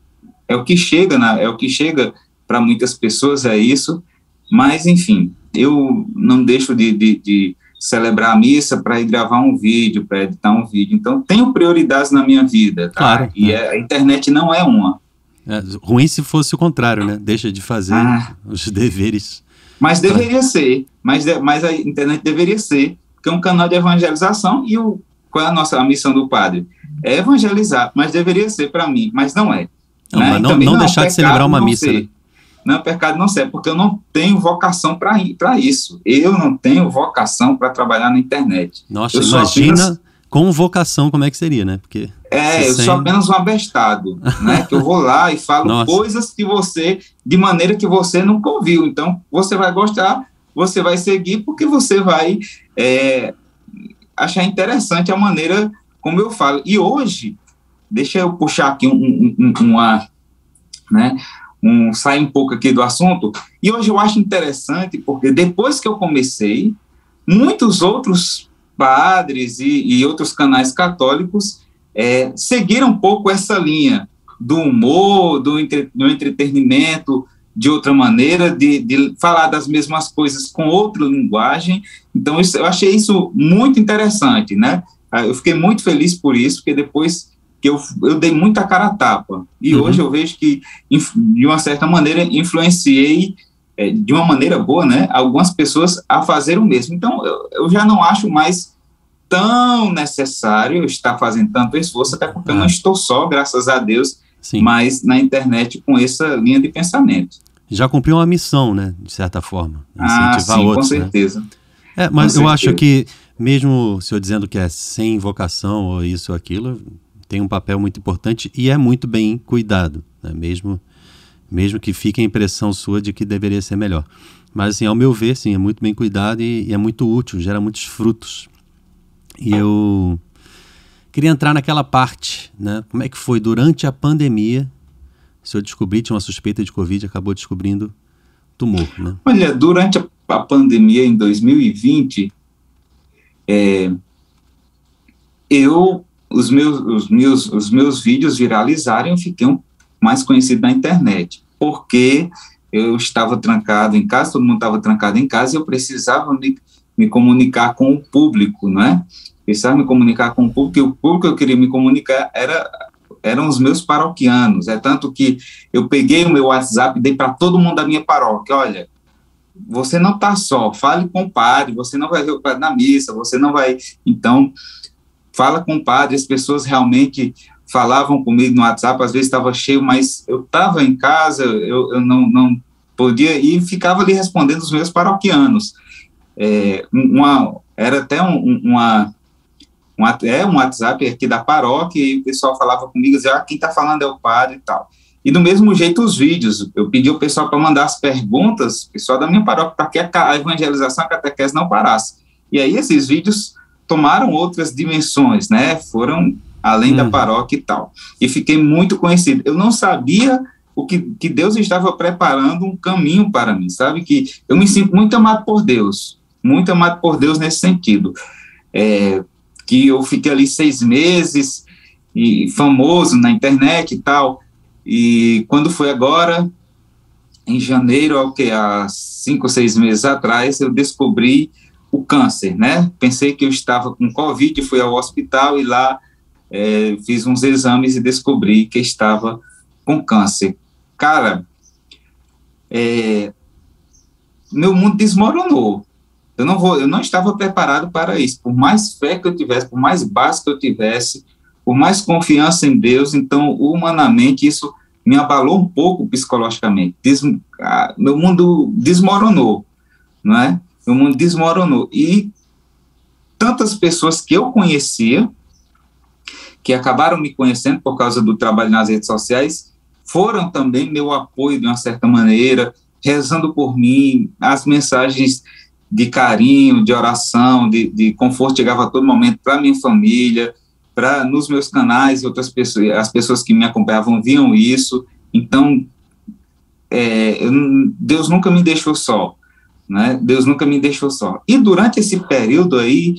é o que chega na, é o que chega para muitas pessoas é isso. Mas enfim eu não deixo de, de, de celebrar a missa para ir gravar um vídeo para editar um vídeo então tenho prioridades na minha vida tá? claro, e é. a internet não é uma é, ruim se fosse o contrário né deixa de fazer ah, os deveres mas deveria ser mas mas a internet deveria ser que é um canal de evangelização e o qual é a nossa a missão do padre é evangelizar, mas deveria ser para mim, mas não é. Não, né? não, não, não, deixar de celebrar uma missa. Né? Não é pecado não ser, porque eu não tenho vocação para isso. Eu não tenho vocação para trabalhar na internet. Nossa, eu imagina apenas, com vocação como é que seria, né? Porque é, eu sem... sou apenas um abestado, né? que eu vou lá e falo coisas que você, de maneira que você nunca ouviu. Então, você vai gostar, você vai seguir, porque você vai é, achar interessante a maneira como eu falo. E hoje, deixa eu puxar aqui um, um, uma, né, um, sair um pouco aqui do assunto, e hoje eu acho interessante, porque depois que eu comecei, muitos outros padres e, e outros canais católicos é, seguiram um pouco essa linha do humor, do, entre, do entretenimento, de outra maneira, de, de, falar das mesmas coisas com outra linguagem. Então, isso, eu achei isso muito interessante, né? Ah, eu fiquei muito feliz por isso, porque depois que eu, eu dei muita cara a tapa. E uhum. hoje eu vejo que, de uma certa maneira, influenciei é, de uma maneira boa, né, algumas pessoas a fazer o mesmo. Então, eu, eu já não acho mais tão necessário estar fazendo tanto esforço, até porque eu não ah. estou só, graças a Deus, Sim. mas na internet com essa linha de pensamento. Já cumpriu uma missão, né, de certa forma. Ah, sim, outros, com né? certeza. Né? É, mas com eu certeza. acho que mesmo o senhor dizendo que é sem vocação ou isso ou aquilo, tem um papel muito importante e é muito bem cuidado, né? mesmo, mesmo que fique a impressão sua de que deveria ser melhor. Mas, assim, ao meu ver, sim, é muito bem cuidado e, e é muito útil, gera muitos frutos. E eu queria entrar naquela parte, né? Como é que foi durante a pandemia? O senhor descobriu, tinha uma suspeita de Covid, acabou descobrindo tumor, né? Olha, durante a pandemia em 2020, é, eu, os meus, os, meus, os meus vídeos viralizaram e eu fiquei um, mais conhecido na internet, porque eu estava trancado em casa, todo mundo estava trancado em casa e eu precisava me, me comunicar com o público, não é? Precisava me comunicar com o público, e o público que eu queria me comunicar era eram os meus paroquianos, é tanto que eu peguei o meu WhatsApp e dei para todo mundo da minha paróquia, olha, você não está só, fale com o padre, você não vai ver o padre na missa, você não vai. Então, fala com o padre, as pessoas realmente falavam comigo no WhatsApp, às vezes estava cheio, mas eu estava em casa, eu, eu não, não podia, e ficava ali respondendo os meus paroquianos. é, uma, era até um, uma, um, é um WhatsApp aqui da paróquia, e o pessoal falava comigo, dizia, ah, quem está falando é o padre e tal. E do mesmo jeito os vídeos, eu pedi o pessoal para mandar as perguntas, pessoal da minha paróquia, para que a evangelização, a catequese não parasse. E aí esses vídeos tomaram outras dimensões, né, foram além da uhum. paróquia e tal. E fiquei muito conhecido. Eu não sabia o que, que Deus estava preparando um caminho para mim, sabe? Que eu me sinto muito amado por Deus, muito amado por Deus nesse sentido. É, que eu fiquei ali seis meses e famoso na internet e tal. E quando foi agora, em janeiro, ao que há cinco, seis meses atrás, eu descobri o câncer, né? Pensei que eu estava com Covid, fui ao hospital e lá é, fiz uns exames e descobri que estava com câncer. Cara, é, meu mundo desmoronou. Eu não vou, eu não estava preparado para isso. Por mais fé que eu tivesse, por mais base que eu tivesse, por mais confiança em Deus, então humanamente isso me abalou um pouco psicologicamente. Des, ah, meu mundo desmoronou, não é? Meu mundo desmoronou e tantas pessoas que eu conhecia que acabaram me conhecendo por causa do trabalho nas redes sociais foram também meu apoio de uma certa maneira, rezando por mim, as mensagens de carinho, de oração, de, de conforto chegava a todo momento para minha família, para nos meus canais, outras pessoas, as pessoas que me acompanhavam viam isso. Então, é, eu, Deus nunca me deixou só, né? Deus nunca me deixou só. E durante esse período aí,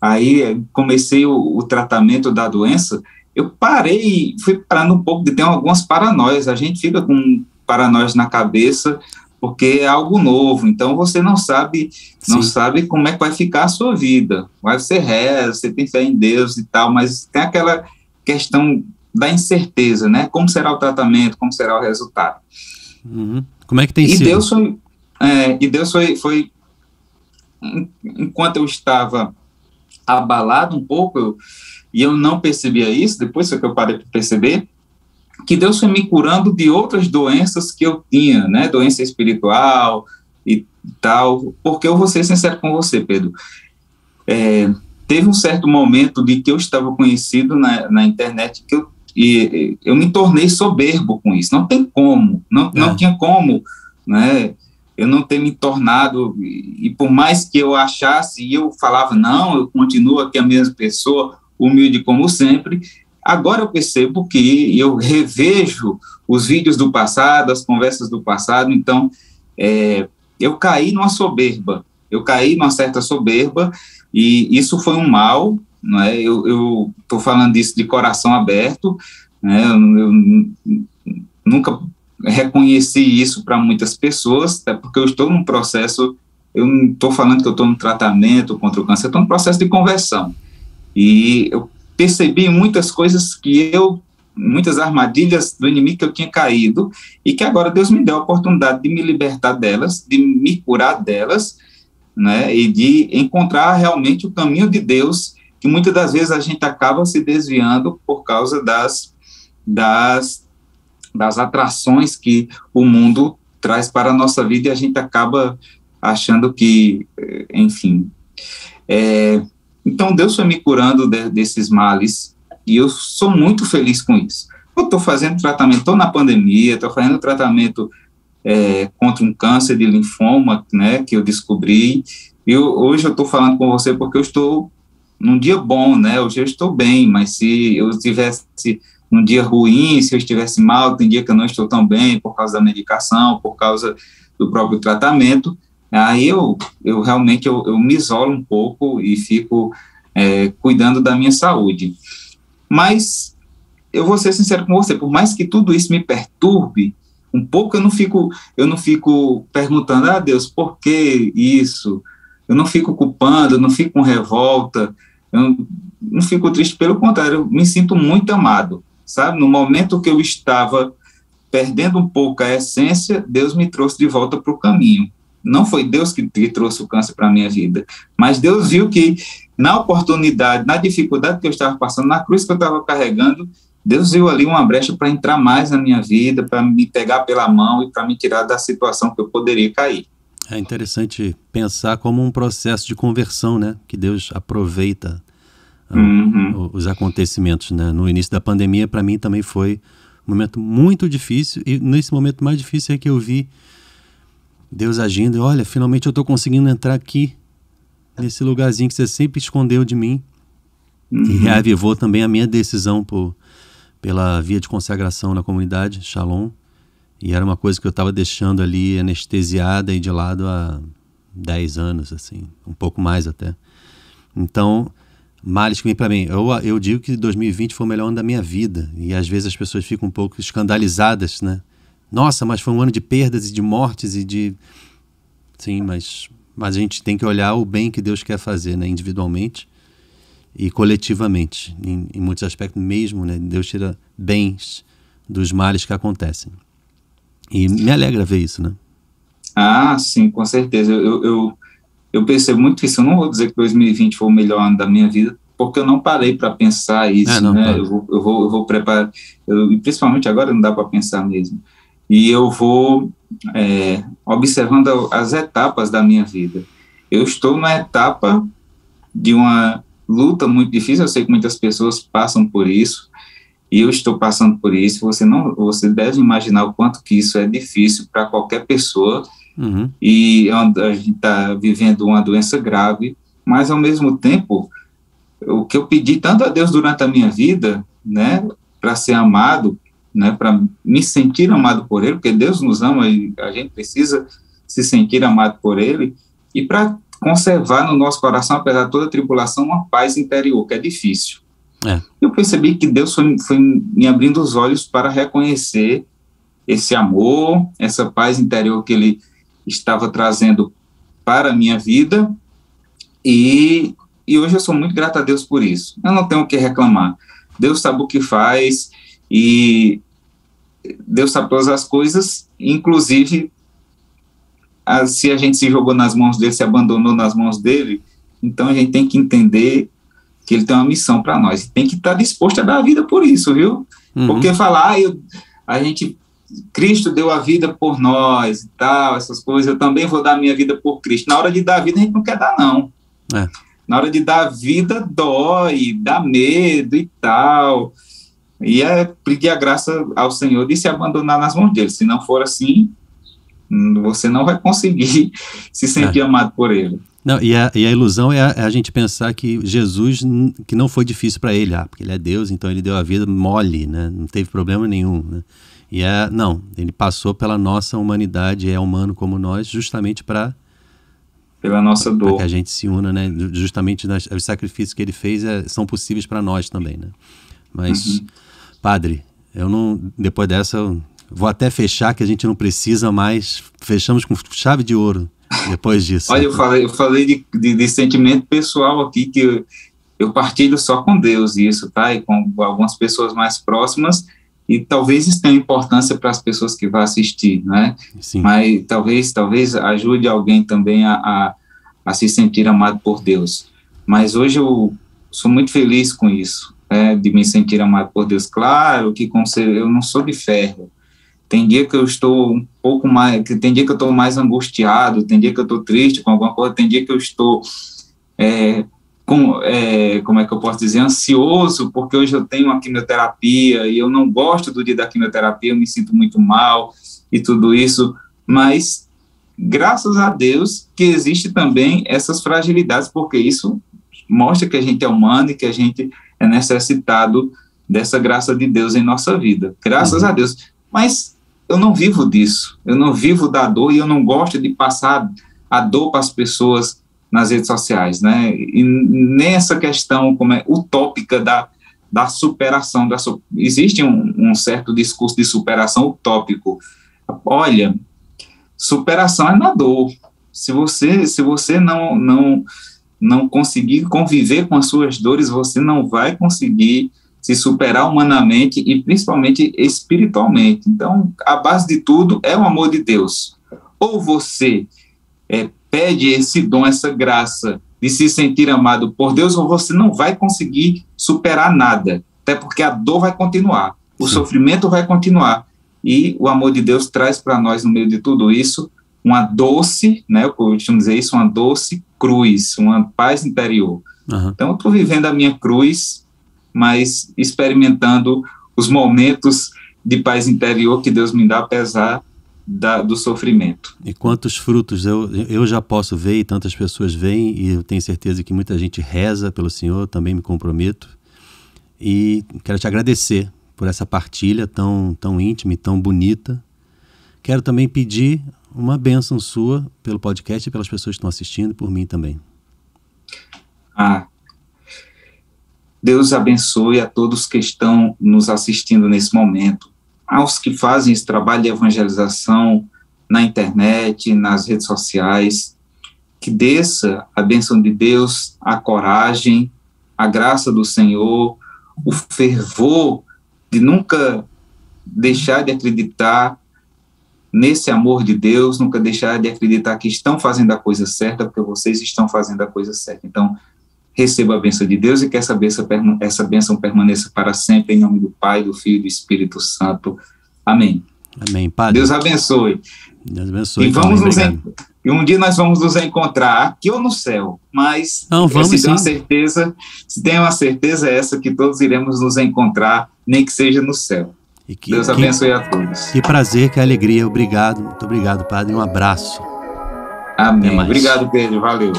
aí comecei o, o tratamento da doença. Eu parei, fui parando um pouco de ter algumas paranoias. A gente fica com paranoias na cabeça porque é algo novo, então você não sabe, não Sim. sabe como é que vai ficar a sua vida. Vai ser reza, você tem fé em Deus e tal, mas tem aquela questão da incerteza, né? Como será o tratamento, como será o resultado. Uhum. Como é que tem e sido? Deus foi, é, e Deus foi, foi, enquanto eu estava abalado um pouco, eu, e eu não percebia isso, depois foi que eu parei para perceber, que Deus foi me curando de outras doenças que eu tinha, né, doença espiritual e tal, porque eu vou ser sincero com você, Pedro, é, teve um certo momento de que eu estava conhecido na, na internet que eu, e, eu me tornei soberbo com isso, não tem como, não, é. não tinha como, né, eu não ter me tornado, e, por mais que eu achasse, e eu falava, não, eu continuo aqui a mesma pessoa, humilde como sempre, Agora eu percebo que eu revejo os vídeos do passado, as conversas do passado, então é, eu caí numa soberba, eu caí numa certa soberba, e isso foi um mal, não é? eu estou falando disso de coração aberto, né? eu, eu nunca reconheci isso para muitas pessoas, até porque eu estou num processo, eu não estou falando que eu estou no tratamento contra o câncer, eu estou no processo de conversão, e eu percebi muitas coisas que eu, muitas armadilhas do inimigo que eu tinha caído, e que agora Deus me deu a oportunidade de me libertar delas, de me curar delas, né, e de encontrar realmente o caminho de Deus, que muitas das vezes a gente acaba se desviando por causa das, das, das atrações que o mundo traz para a nossa vida e a gente acaba achando que, eh, enfim, é, então, Deus foi me curando de, desses males e eu sou muito feliz com isso. Eu estou fazendo tratamento, estou na pandemia, estou fazendo tratamento é, contra um câncer de linfoma, né, que eu descobri. Eu, hoje eu estou falando com você porque eu estou num dia bom, né? Hoje eu estou bem, mas se eu estivesse num dia ruim, se eu estivesse mal, tem dia que eu não estou tão bem por causa da medicação, por causa do próprio tratamento. Aí eu, eu realmente eu, eu me isolo um pouco e fico é, cuidando da minha saúde. Mas eu vou ser sincero com você, por mais que tudo isso me perturbe um pouco, eu não fico eu não fico perguntando, ah Deus, por que isso? Eu não fico culpando, eu não fico com revolta, eu não fico triste, pelo contrário, eu me sinto muito amado, sabe? No momento que eu estava perdendo um pouco a essência, Deus me trouxe de volta para o caminho não foi Deus que, trouxe o câncer para a minha vida, mas Deus viu que na oportunidade, na dificuldade que eu estava passando, na cruz que eu estava carregando, Deus viu ali uma brecha para entrar mais na minha vida, para me pegar pela mão e para me tirar da situação que eu poderia cair. É interessante pensar como um processo de conversão, né? Que Deus aproveita uhum. os acontecimentos, né? No início da pandemia, para mim também foi um momento muito difícil e nesse momento mais difícil é que eu vi Deus agindo. E, olha, finalmente eu estou conseguindo entrar aqui nesse lugarzinho que você sempre escondeu de mim uhum. e reavivou também a minha decisão por pela via de consagração na comunidade Shalom. E era uma coisa que eu estava deixando ali anestesiada e de lado há 10 anos, assim, um pouco mais até. Então, males que vem para mim. Eu, eu digo que 2020 foi o melhor ano da minha vida. E às vezes as pessoas ficam um pouco escandalizadas, né? Nossa, mas foi um ano de perdas e de mortes e de. Sim, mas, mas a gente tem que olhar o bem que Deus quer fazer, né? Individualmente e coletivamente, em, em muitos aspectos mesmo, né? Deus tira bens dos males que acontecem. E me alegra ver isso, né? Ah, sim, com certeza. Eu, eu, eu percebo muito isso. Eu não vou dizer que 2020 foi o melhor ano da minha vida, porque eu não parei para pensar isso, é, não, né? Eu vou, eu vou, eu vou preparar, eu, e principalmente agora não dá para pensar mesmo. E eu vou é, observando as etapas da minha vida. Eu estou na etapa de uma luta muito difícil, eu sei que muitas pessoas passam por isso, e eu estou passando por isso, você não, você deve imaginar o quanto que isso é difícil para qualquer pessoa, uhum. e a gente está vivendo uma doença grave, mas ao mesmo tempo, o que eu pedi tanto a Deus durante a minha vida, né, para ser amado, né, para me sentir amado por Ele, porque Deus nos ama e a gente precisa se sentir amado por Ele, e para conservar no nosso coração, apesar de toda a tribulação, uma paz interior, que é difícil. É. Eu percebi que Deus foi, foi me abrindo os olhos para reconhecer esse amor, essa paz interior que Ele estava trazendo para a minha vida, e, e hoje eu sou muito grato a Deus por isso. Eu não tenho o que reclamar. Deus sabe o que faz, e Deus sabe todas as coisas, inclusive a, se a gente se jogou nas mãos dele, se abandonou nas mãos dele, então a gente tem que entender que ele tem uma missão para nós. Tem que estar tá disposto a dar a vida por isso, viu? Uhum. Porque falar, ah, eu, a gente, Cristo deu a vida por nós e tal, essas coisas, eu também vou dar a minha vida por Cristo. Na hora de dar a vida, a gente não quer dar, não. É. Na hora de dar a vida, dói, dá medo e tal. E é pedir a graça ao Senhor de se abandonar nas mãos dele. Se não for assim, você não vai conseguir se sentir é. amado por ele. Não, e, a, e a ilusão é a, é a, gente pensar que Jesus, que não foi difícil para ele, ah, porque ele é Deus, então ele deu a vida mole, né? não teve problema nenhum. Né? E é, não, ele passou pela nossa humanidade, é humano como nós, justamente para pela nossa dor. Para que a gente se una, né? Justamente nas, os sacrifícios que ele fez é, são possíveis para nós também, né? Mas, uhum. padre, eu não. Depois dessa, eu Vou até fechar, que a gente não precisa mais. Fechamos com chave de ouro depois disso. Olha, eu falei, eu falei de, de, de sentimento pessoal aqui, que eu, eu, partilho só com Deus isso, tá? E com algumas pessoas mais próximas, e talvez isso tenha importância para as pessoas que vão assistir, né? Sim. Mas talvez, talvez ajude alguém também a, a, a se sentir amado por Deus. Mas hoje eu sou muito feliz com isso, né, de me sentir amado por Deus. Claro que com ser, eu não sou de ferro, tem dia que eu estou um pouco mais, tem dia que eu estou mais angustiado, tem dia que eu estou triste com alguma coisa, tem dia que eu estou é, com, é, como é que eu posso dizer, ansioso, porque hoje eu tenho uma quimioterapia e eu não gosto do dia da quimioterapia, eu me sinto muito mal e tudo isso, mas graças a Deus que existe também essas fragilidades, porque isso mostra que a gente é humano e que a gente é necessitado dessa graça de Deus em nossa vida. Graças uhum. a Deus. Mas eu não vivo disso, eu não vivo da dor e eu não gosto de passar a dor para as pessoas nas redes sociais, né? E nem essa questão como é utópica da, da superação, da, existe um, um certo discurso de superação utópico. Olha, superação é na dor. Se você se você não não não conseguir conviver com as suas dores, você não vai conseguir se superar humanamente e principalmente espiritualmente. Então, a base de tudo é o amor de Deus. Ou você é, pede esse dom, essa graça de se sentir amado por Deus, ou você não vai conseguir superar nada, até porque a dor vai continuar, o Sim. sofrimento vai continuar. E o amor de Deus traz para nós, no meio de tudo isso, uma doce, né, eu costumo dizer isso, uma doce cruz, uma paz interior. Uhum. Então, eu estou vivendo a minha cruz, mas experimentando os momentos de paz interior que Deus me dá, apesar da, do sofrimento. E quantos frutos eu, eu já posso ver e tantas pessoas veem, e eu tenho certeza que muita gente reza pelo Senhor, também me comprometo. E quero te agradecer por essa partilha tão, tão íntima e tão bonita. Quero também pedir uma bênção sua pelo podcast e pelas pessoas que estão assistindo, e por mim também. Ah, Deus abençoe a todos que estão nos assistindo nesse momento, aos que fazem esse trabalho de evangelização na internet, nas redes sociais, que desça a bênção de Deus, a coragem, a graça do Senhor, o fervor de nunca deixar de acreditar nesse amor de Deus, nunca deixar de acreditar que estão fazendo a coisa certa, porque vocês estão fazendo a coisa certa. Então, receba a bênção de Deus e que essa bênção, essa bênção permaneça para sempre, em nome do Pai, do Filho e do Espírito Santo. Amém. Amém, Padre. Deus abençoe. Deus abençoe. E, vamos nos en... e um dia nós vamos nos encontrar aqui ou no céu, mas Não, vamos, se tem uma certeza, se tem uma certeza é essa que todos iremos nos encontrar, nem que seja no céu. Que, Deus abençoe que, a todos. Que prazer, que alegria. Obrigado. Muito obrigado, Padre. Um abraço. Amém. Obrigado, Pedro. Valeu.